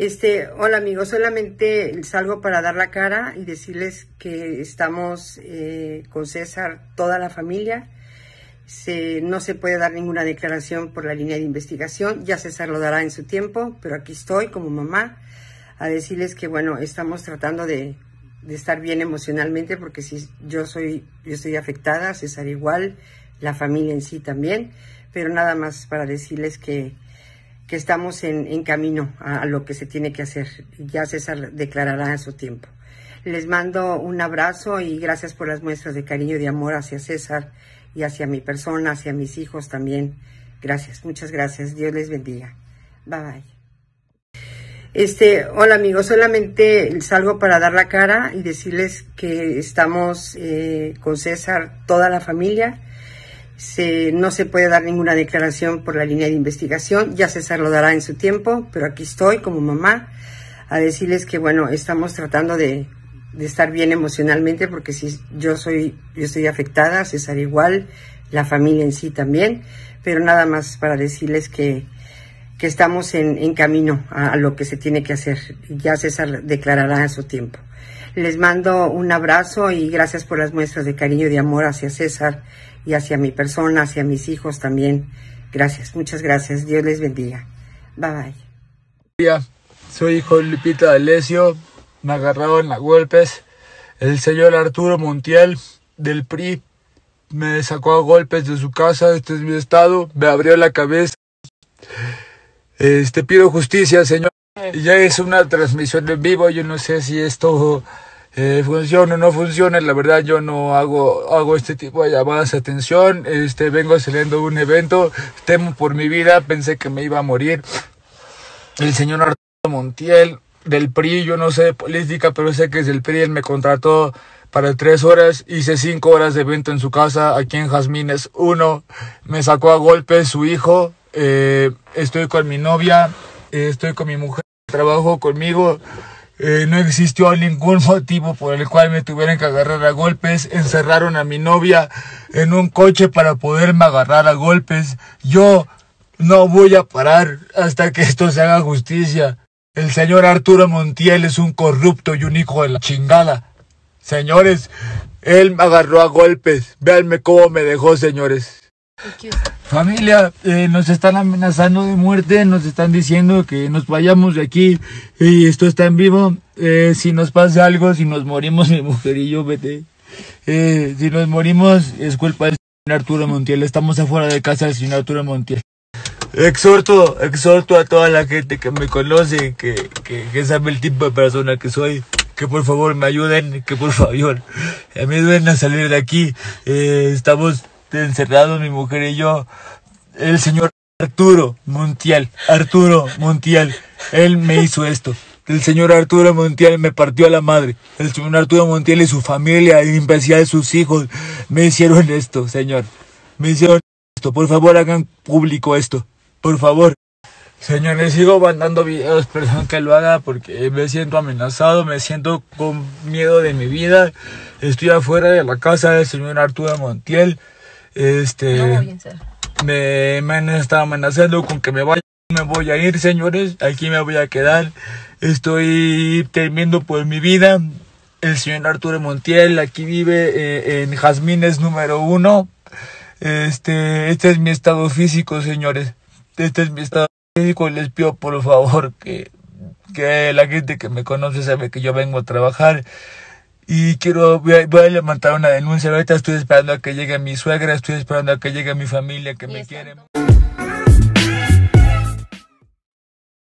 Este, hola amigos, solamente salgo para dar la cara y decirles que estamos eh, con César, toda la familia. Se, no se puede dar ninguna declaración por la línea de investigación, ya César lo dará en su tiempo, pero aquí estoy como mamá a decirles que bueno, estamos tratando de, estar bien emocionalmente porque si yo soy, yo estoy afectada, César igual, la familia en sí también, pero nada más para decirles que que estamos en, camino a, lo que se tiene que hacer. Ya César declarará a su tiempo. Les mando un abrazo y gracias por las muestras de cariño y de amor hacia César y hacia mi persona, hacia mis hijos también. Gracias, muchas gracias. Dios les bendiga. Bye bye. Este, hola amigos, solamente salgo para dar la cara y decirles que estamos eh, con César, toda la familia no se puede dar ninguna declaración por la línea de investigación, ya César lo dará en su tiempo, pero aquí estoy como mamá a decirles que bueno, estamos tratando de, estar bien emocionalmente porque si yo soy, yo estoy afectada, César igual, la familia en sí también, pero nada más para decirles que, que estamos en, camino a, a, lo que se tiene que hacer. Ya César declarará a su tiempo. Les mando un abrazo y gracias por las muestras de cariño y de amor hacia César y hacia mi persona, hacia mis hijos también. Gracias, muchas gracias. Dios les bendiga. Bye bye. Soy hijo de Lupita Alesio, me agarraron a golpes. El señor Arturo Montiel del PRI me sacó a golpes de su casa, este es mi estado, me abrió la cabeza. Este pido justicia, señor. Ya es una transmisión en vivo, yo no sé si esto eh, funciona o no funciona, la verdad yo no hago, hago este tipo de llamadas de atención, este, vengo saliendo un evento, temo por mi vida, pensé que me iba a morir. El señor Arturo Montiel del PRI, yo no sé de política, pero sé que es del PRI, él me contrató para tres horas, hice cinco horas de evento en su casa, aquí en Jazmines uno, me sacó a golpe su hijo, eh, estoy con mi novia, eh, estoy con mi mujer, trabajo conmigo, eh, no existió ningún motivo por el cual me tuvieran que agarrar a golpes. Encerraron a mi novia en un coche para poderme agarrar a golpes. Yo no voy a parar hasta que esto se haga justicia. El señor Arturo Montiel es un corrupto y un hijo de la chingada. Señores, él me agarró a golpes. Véanme cómo me dejó, señores. Familia, eh, nos están amenazando de muerte, nos están diciendo que nos vayamos de aquí y esto está en vivo. Eh, si nos pasa algo, si nos morimos, mi mujer y yo, vete. Eh, si nos morimos, es culpa del señor Arturo Montiel. Estamos afuera de casa del señor Arturo Montiel. Exhorto, exhorto a toda la gente que me conoce, que, que, que sabe el tipo de persona que soy que por favor me ayuden, que por favor me ayuden a salir de aquí. estamos encerrados, mi mujer y yo, el señor Arturo Montiel, Arturo Montiel, él me hizo esto. El señor Arturo Montiel me partió a la madre. El señor Arturo Montiel y su familia, y especial sus hijos, me hicieron esto, señor. Me hicieron esto. Por favor, hagan público esto. Por favor. Señor, le sigo mandando videos, perdón que lo haga porque me siento amenazado, me siento con miedo de mi vida. Estoy afuera de la casa del señor Arturo Montiel. Este, me, me han estado amenazando con que me vaya. Me voy a ir, señores. Aquí me voy a quedar. Estoy temiendo por mi vida. El señor Arturo Montiel aquí vive eh, en Jazmines número uno. Este, este es mi estado físico, señores. Este es mi estado físico. Les pido por favor que, que la gente que me conoce sabe que yo vengo a trabajar y quiero, voy a, levantar una denuncia. Ahorita estoy esperando a que llegue mi suegra, estoy esperando a que llegue mi familia que me quiere.